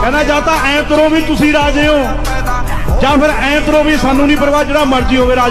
ਕਹਿੰਦਾ ਜਾਂ ਤਾਂ ਐਂ ਕਰੋ ਵੀ ਤੁਸੀਂ ਰਾਜੇ ਹੋ, ਜਾਂ ਫਿਰ ਐਂ ਤੁਰੋ ਵੀ ਸਾਨੂੰ ਨਹੀਂ ਪਰਵਾਹ, ਜਿਹੜਾ ਮਰਜ਼ੀ ਹੋਵੇ ਰਾਜ